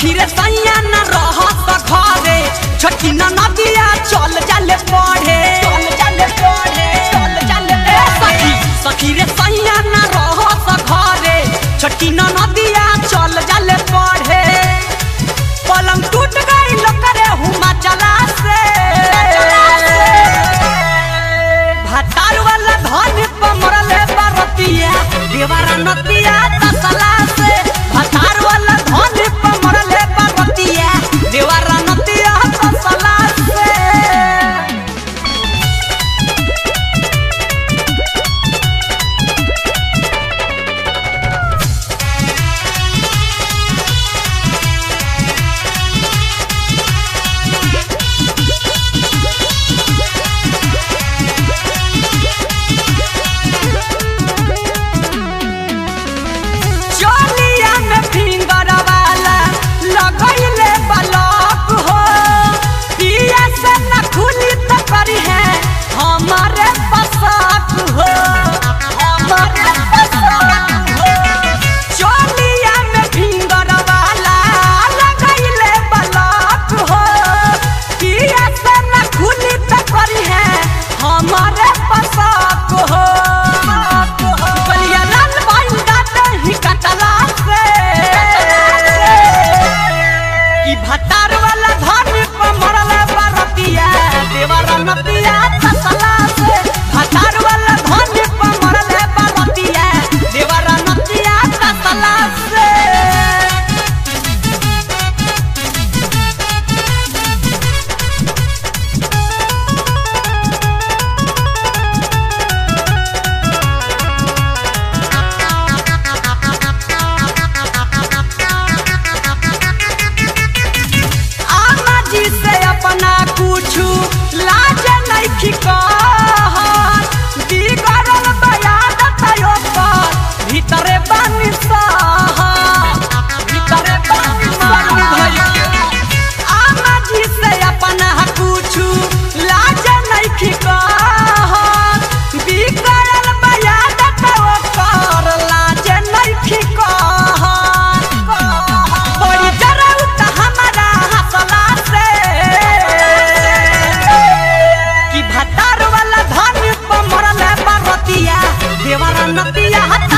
खीरे सैया न रह घरे छठी न नदिया चल जाले पढ़े। चल जाले पढ़े चल जाले ए सखी सखी रे सैया न रह घरे छठी न नदिया चल जाले पढ़े। पलंग टूट गई लकरे हुमा चला से। भातार वाला धन पर मरल है बरतिया। देवारा नदी देवाला नतिया हाथ